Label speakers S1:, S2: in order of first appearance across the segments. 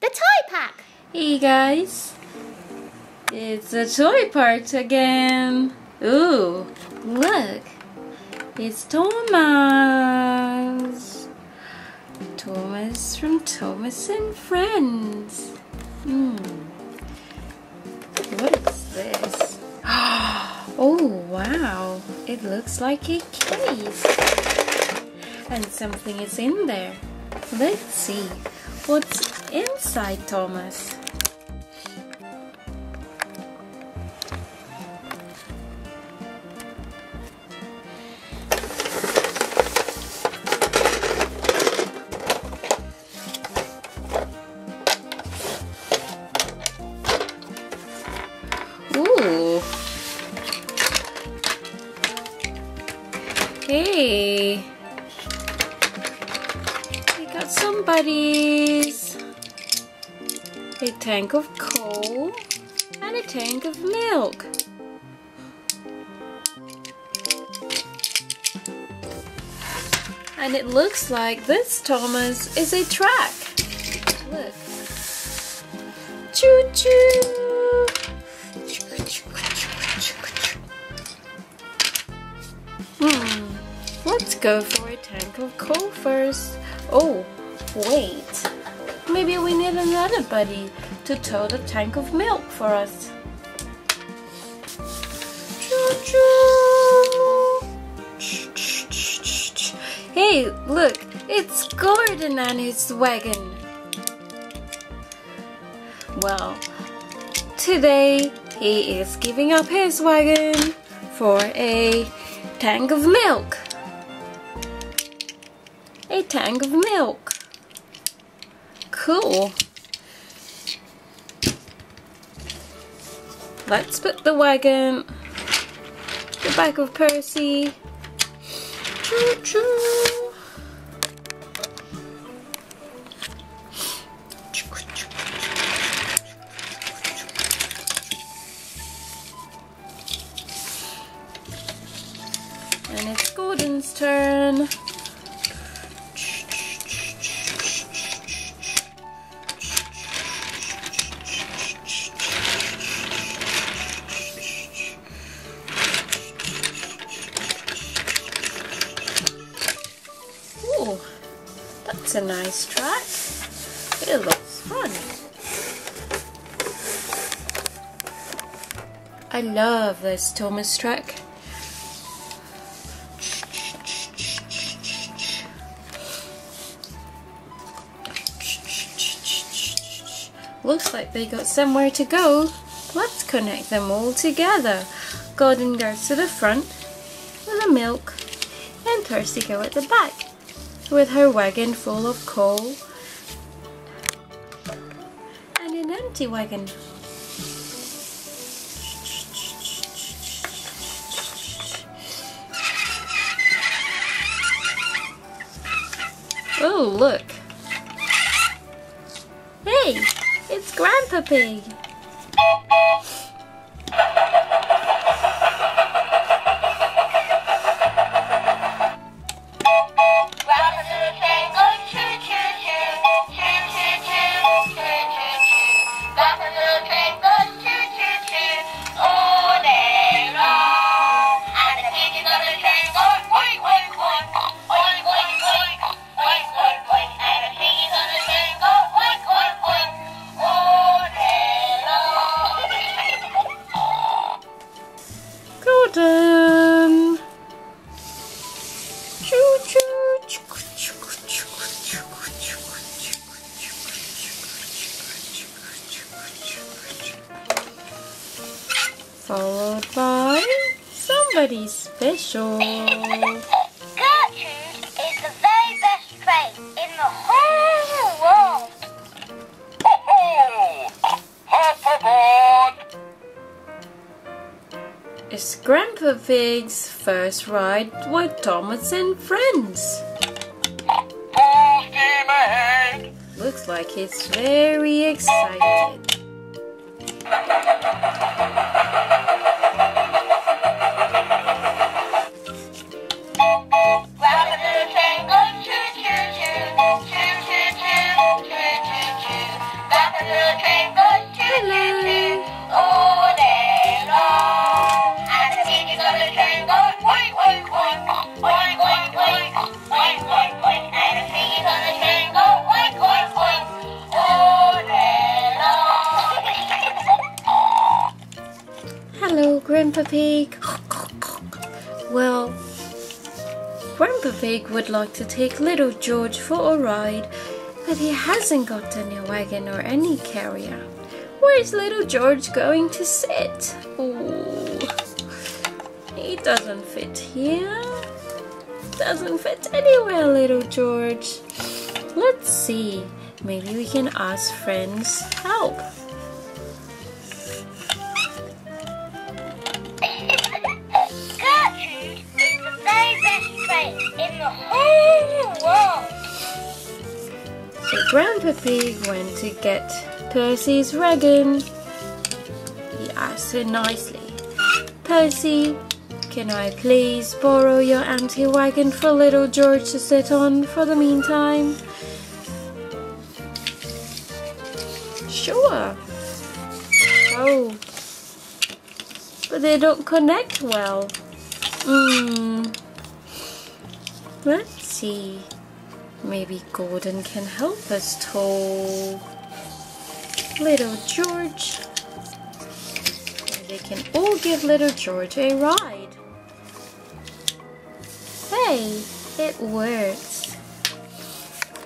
S1: the toy park.
S2: Hey guys, it's the toy park again. Ooh, look, it's Thomas. Thomas from Thomas and Friends. Hmm. What is this? Oh wow, it looks like a case. And something is in there. Let's see inside Thomas. A tank of coal and a tank of milk. And it looks like this, Thomas, is a track. Look. Choo choo. Hmm. Let's go for a tank of coal first. Oh, wait. Maybe we need another buddy to tow the tank of milk for us. Choo-choo. Hey, look, it's Gordon and his wagon. Well, today he is giving up his wagon for a tank of milk. A tank of milk. Cool. Let's put the wagon, the back of Percy. Choo choo. And it's Gordon's turn. That's a nice track. It looks fun. I love this Thomas track. Looks like they got somewhere to go. Let's connect them all together. Gordon goes to the front with the milk and Percy go at the back with her wagon full of coal and an empty wagon. Oh, look. Hey, it's Grandpa Pig. Followed by somebody special.
S1: Gertrude is the very best train in the whole world. Ho ho!
S2: It's Grandpa Pig's first ride with Thomas and friends. Looks like he's very excited.
S1: Grandpa
S2: Pig? Well, Grandpa Pig would like to take little George for a ride, but he hasn't got any wagon or any carrier. Where's little George going to sit? Oh, he doesn't fit here. Doesn't fit anywhere, little George. Let's see. Maybe we can ask friends help. Grandpa Pig went to get Percy's wagon. He asked her nicely, Percy, can I please borrow your auntie wagon for little George to sit on for the meantime? Sure. Oh. But they don't connect well. Hmm. Let's see. Maybe Gordon can help us tow little George. They can all give little George a ride. Hey, it works.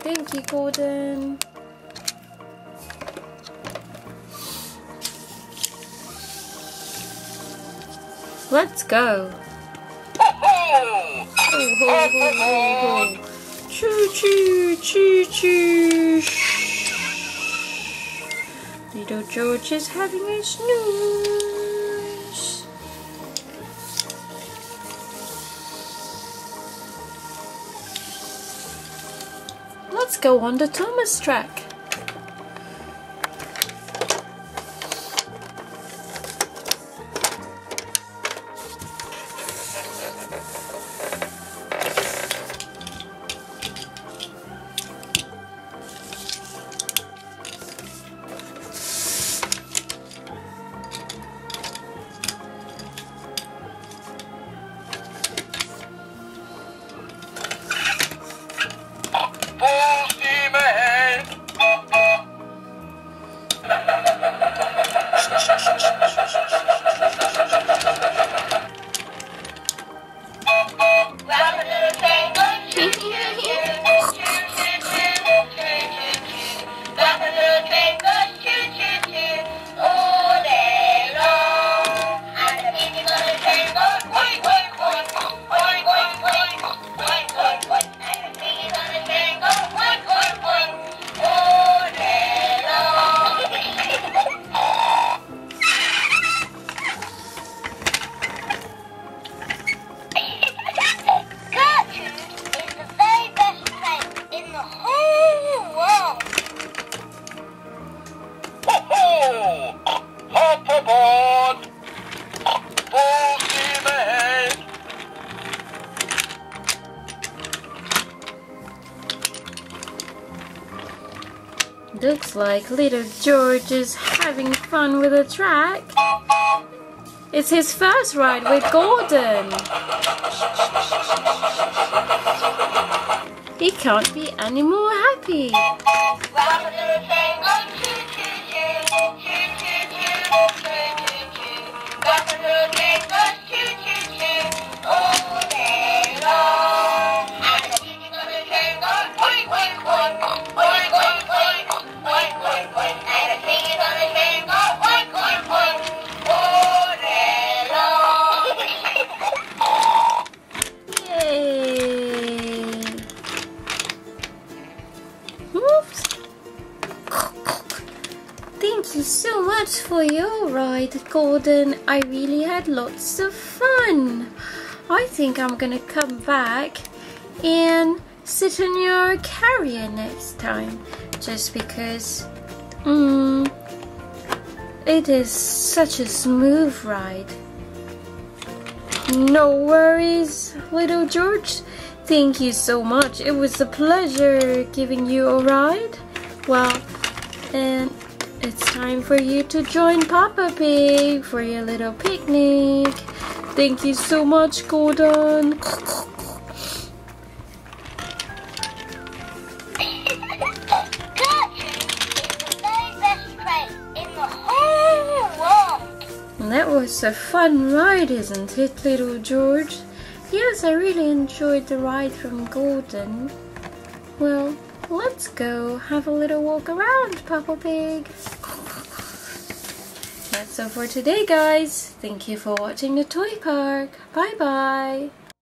S2: Thank you, Gordon. Let's go. Oh, ho, ho, ho, ho. Choo choo, choo choo. Little George is having a snooze. Let's go on the Thomas track. Looks like little George is having fun with the track. It's his first ride with Gordon. He can't be any more happy. Ride, Gordon. I really had lots of fun. I think I'm gonna come back and sit in your carrier next time, just because mm, it is such a smooth ride. No worries, little George. Thank you so much. It was a pleasure giving you a ride. Well, and it's time for you to join Papa Pig for your little picnic. Thank you so much, Gordon. That was a fun ride, isn't it, little George? Yes, I really enjoyed the ride from Gordon. Well, let's go have a little walk around, Papa Pig. That's all for today, guys. Thank you for watching the toy park. Bye bye.